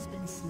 has been slain.